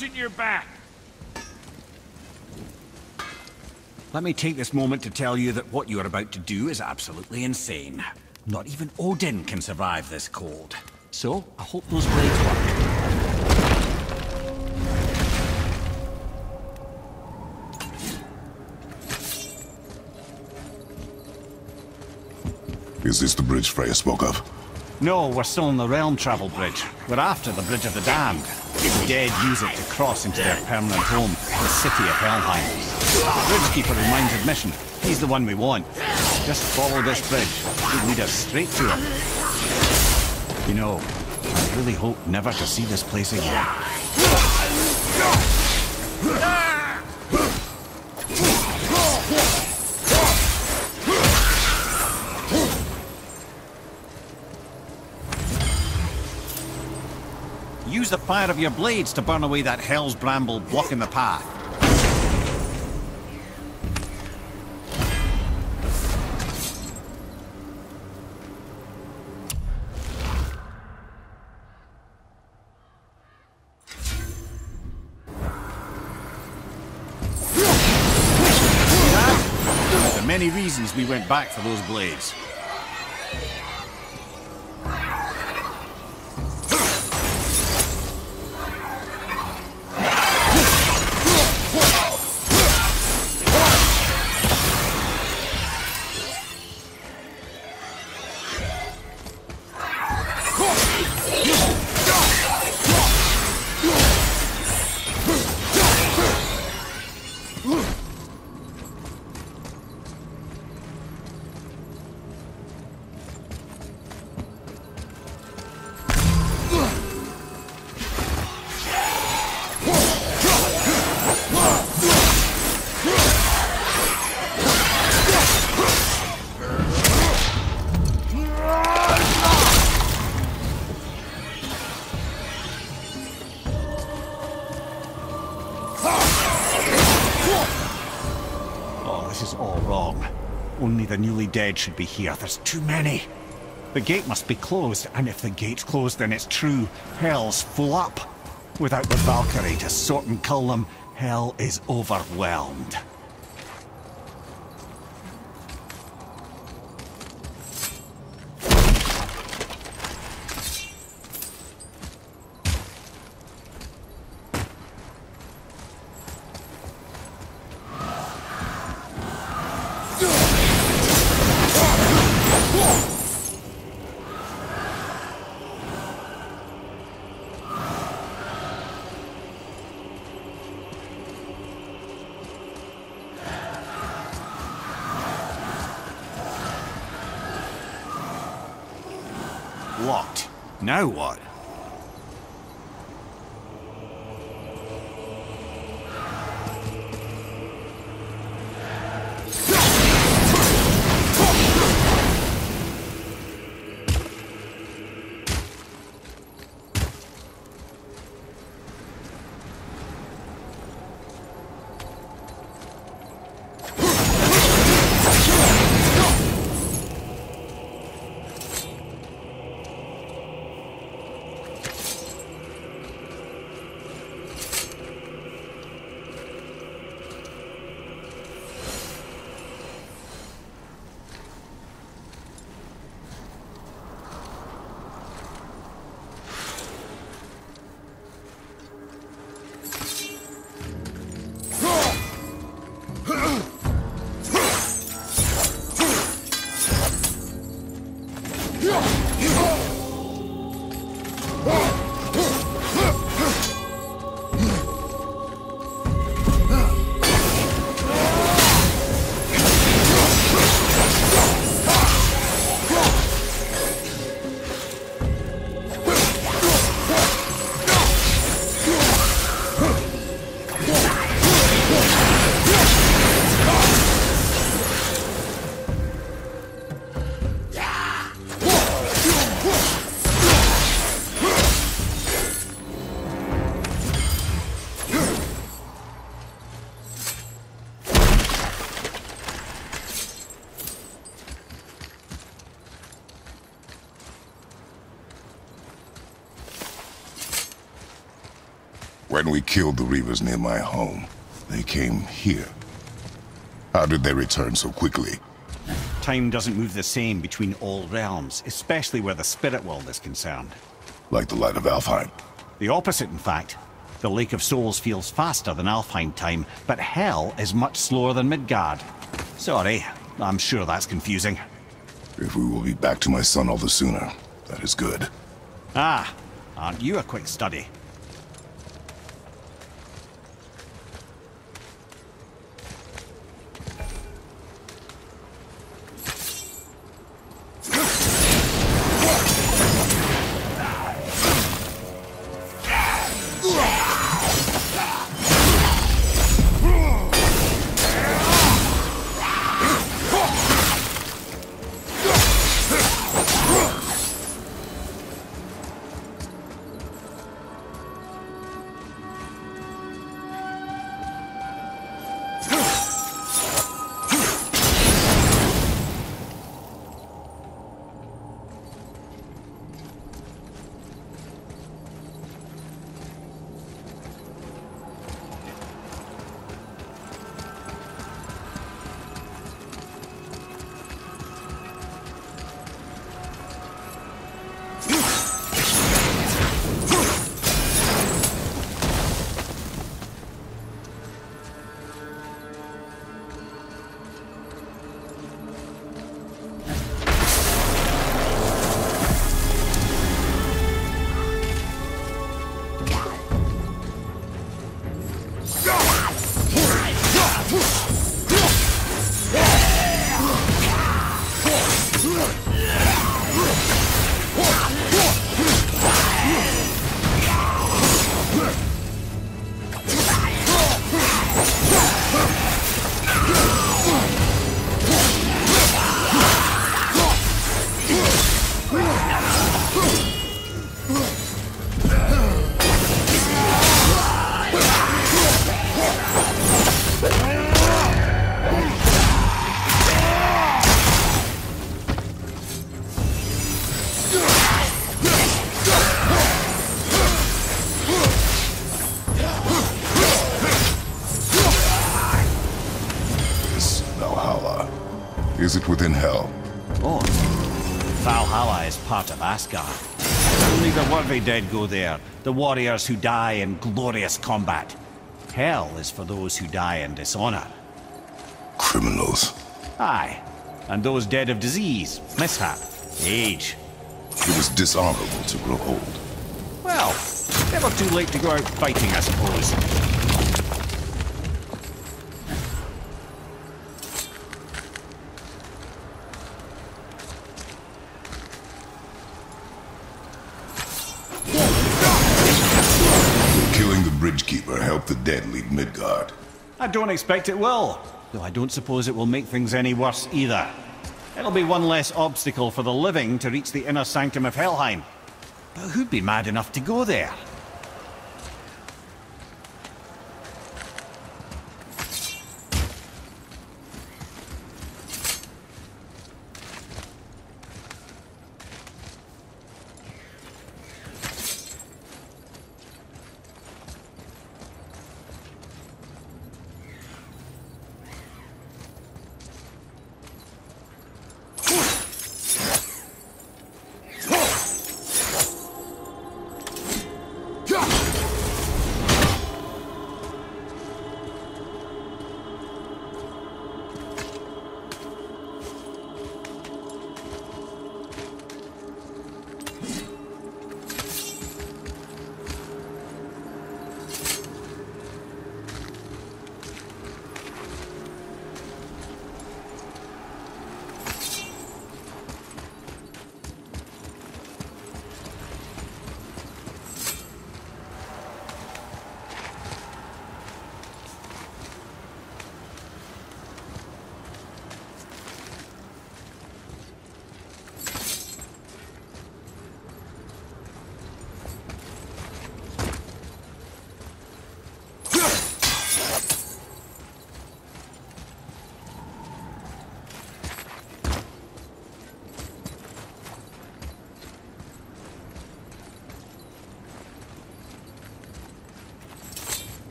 Be watching your back. Let me take this moment to tell you that what you are about to do is absolutely insane. Not even Odin can survive this cold. So, I hope those blades work. Is this the bridge Freya spoke of? No, we're still on the Realm Travel Bridge. We're after the Bridge of the Damned. Dead use it to cross into their permanent home, the city of Helheim. Bridgekeeper reminds admission. He's the one we want. Just follow this bridge. It'll lead us straight to him. You know, I really hope never to see this place again. Use the fire of your blades to burn away that hell's bramble blocking the path. The many reasons we went back for those blades. The newly dead should be here. There's too many. The gate must be closed, and if the gate's closed, then it's true. Hell's full up. Without the Valkyrie to sort and cull them, hell is overwhelmed. Now what? When we killed the Reavers near my home, they came here. How did they return so quickly? Time doesn't move the same between all realms, especially where the spirit world is concerned. Like the light of Alfheim. The opposite, in fact. The Lake of Souls feels faster than Alfheim time, but Hell is much slower than Midgard. Sorry, I'm sure that's confusing. If we will be back to my son all the sooner, that is good. Ah, aren't you a quick study? Dead go there, the warriors who die in glorious combat. Hell is for those who die in dishonor. Criminals. Aye, and those dead of disease, mishap, age. It was dishonorable to grow old. Well, never too late to go out fighting, I suppose. Midgard? I don't expect it will, though I don't suppose it will make things any worse either. It'll be one less obstacle for the living to reach the inner sanctum of Helheim. But who'd be mad enough to go there?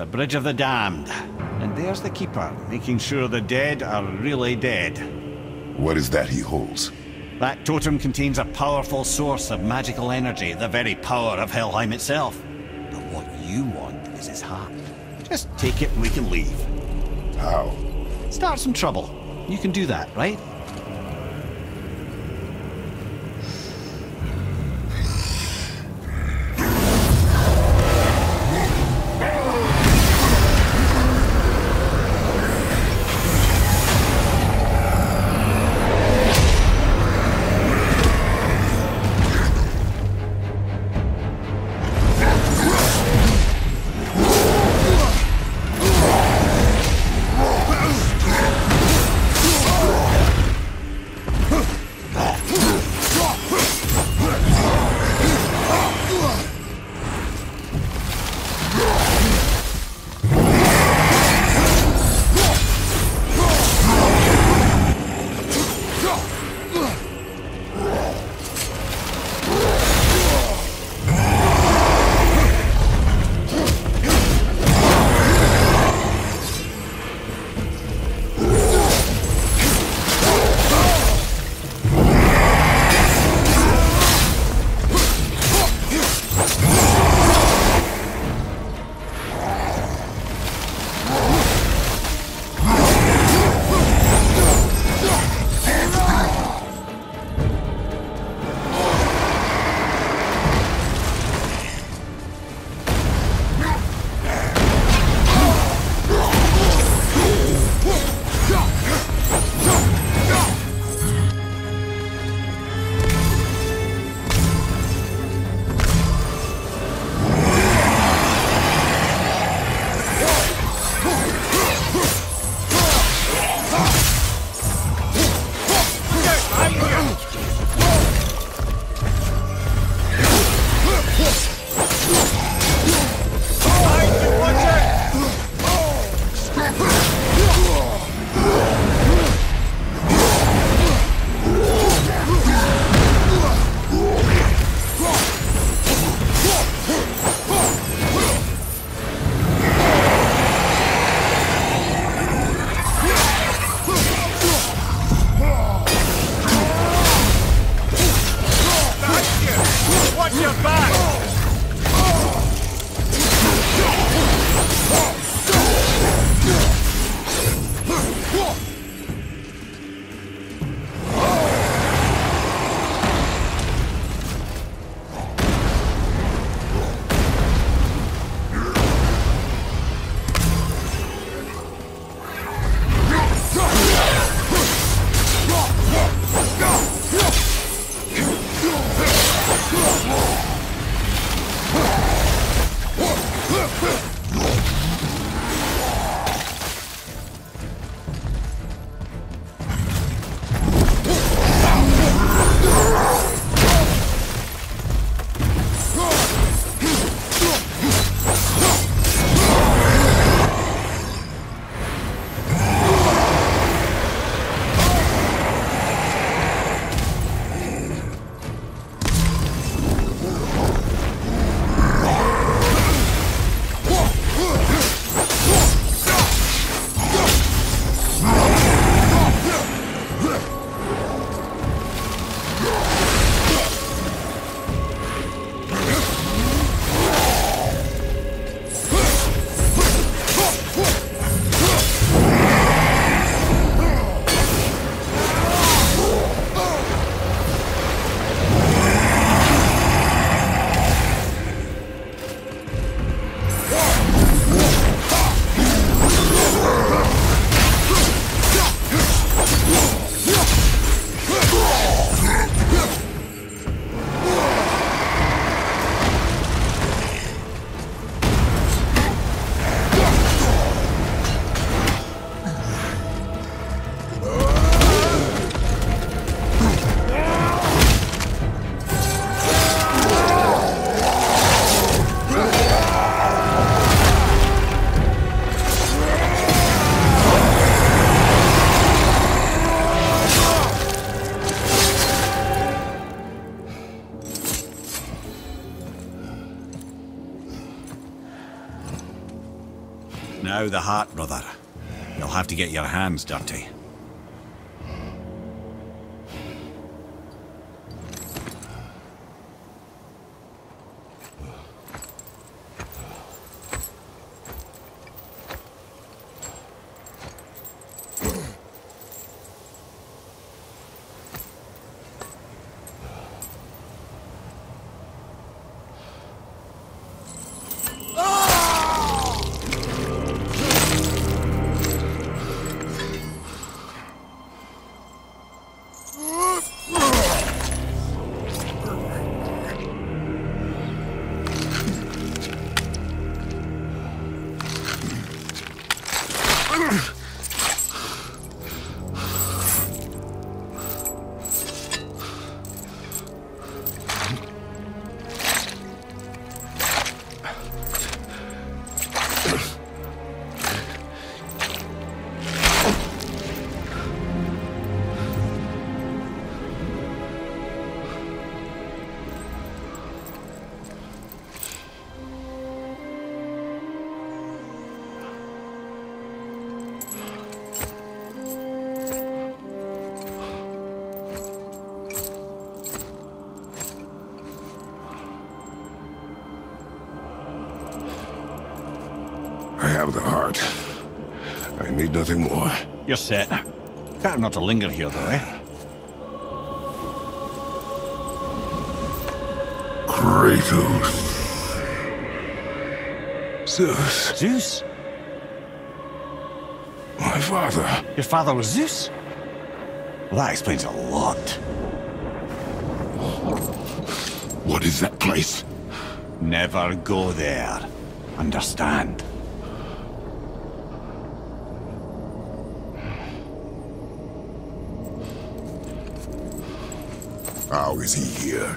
The Bridge of the Damned. And there's the Keeper, making sure the dead are really dead. What is that he holds? That totem contains a powerful source of magical energy, the very power of Helheim itself. But what you want is his heart. Just take it and we can leave. How? Start some trouble. You can do that, right? Now the heart, brother. You'll have to get your hands dirty. Have the heart. I need nothing more. You're set. Better not to linger here, though, eh? Kratos. Zeus, Zeus? my father. Your father was Zeus? Well, that explains a lot. What is that place? Never go there. Understand? How is he here?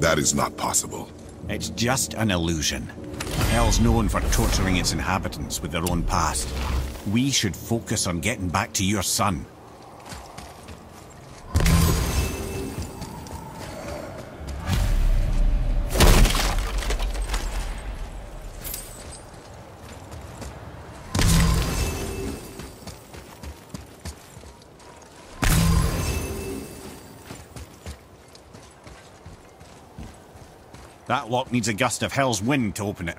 That is not possible. It's just an illusion. Hell's known for torturing its inhabitants with their own past. We should focus on getting back to your son. That lock needs a gust of hell's wind to open it.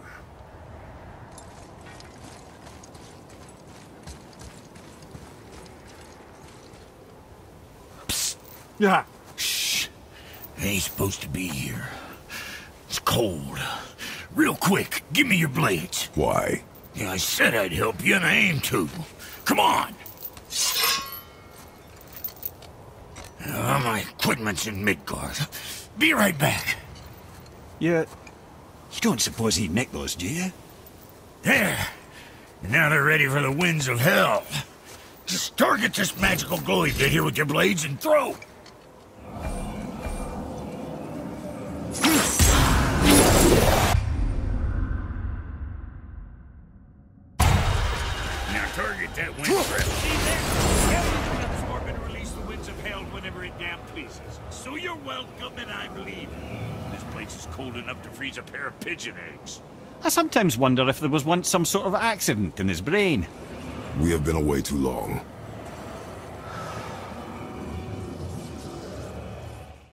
Psst. Yeah. Shh. Ain't supposed to be here. It's cold. Real quick, give me your blades. Why? Yeah, I said I'd help you, and I aim to. Come on. Uh, my equipment's in Midgard. Be right back. You... You don't suppose he'd nick those, do you? There. And now they're ready for the winds of hell. Just target this magical glowy bit here with your blades and throw. Pigeon eggs. I sometimes wonder if there was once some sort of accident in his brain. We have been away too long.